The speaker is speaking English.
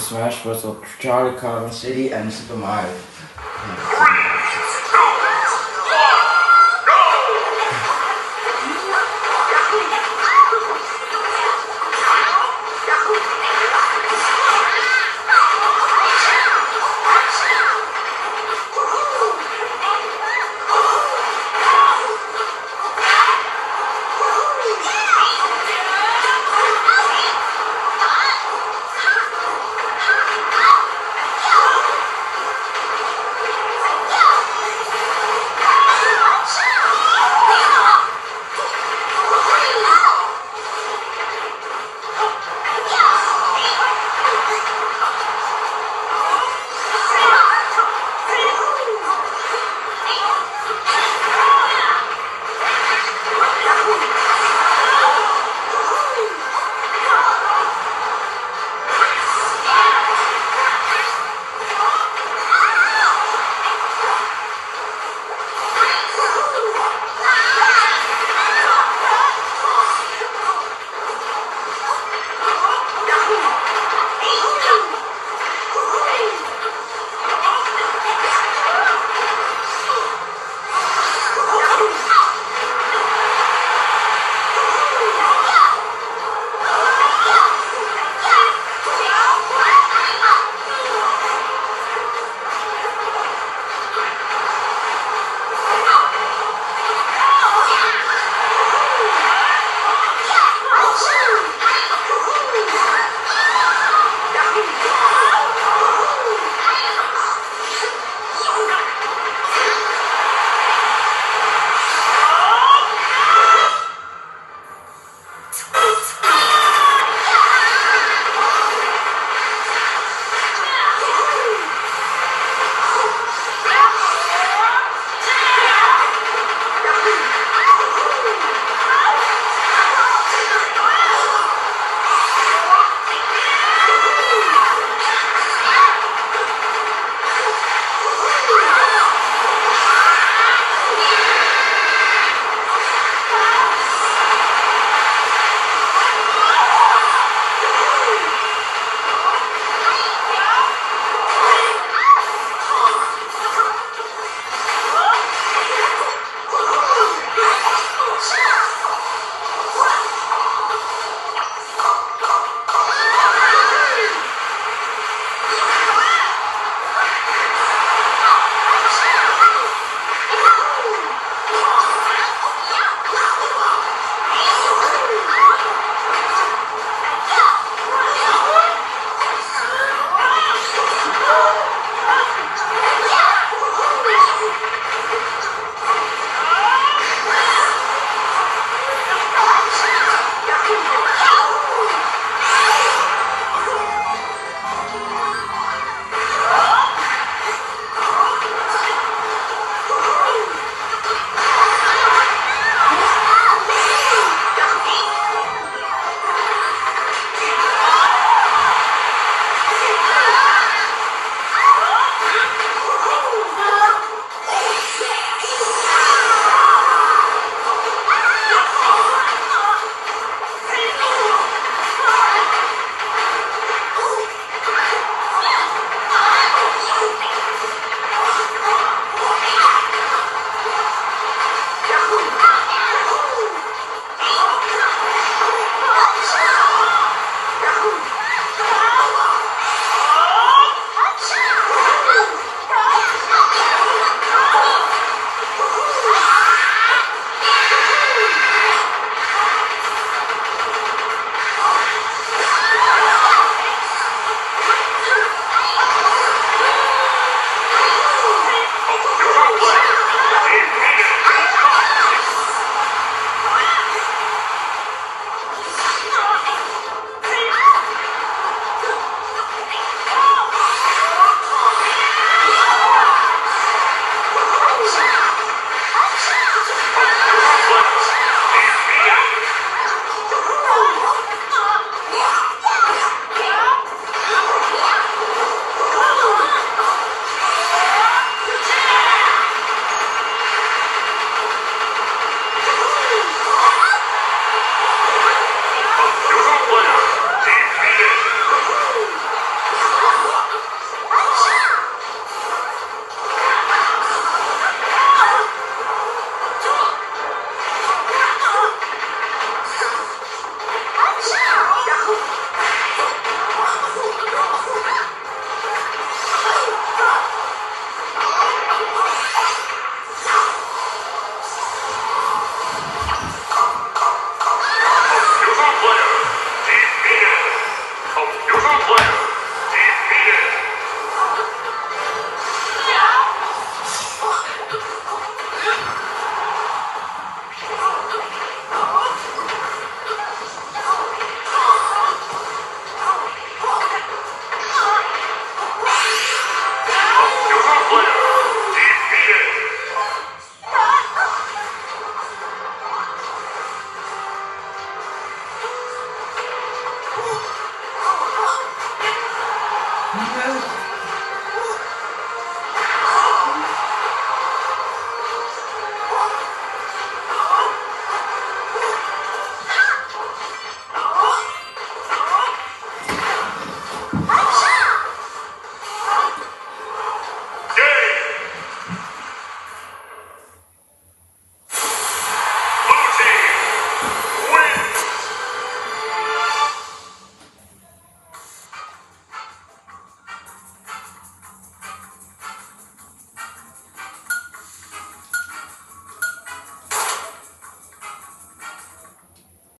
Smash Bros. Charlie Cotton City and Super Mario.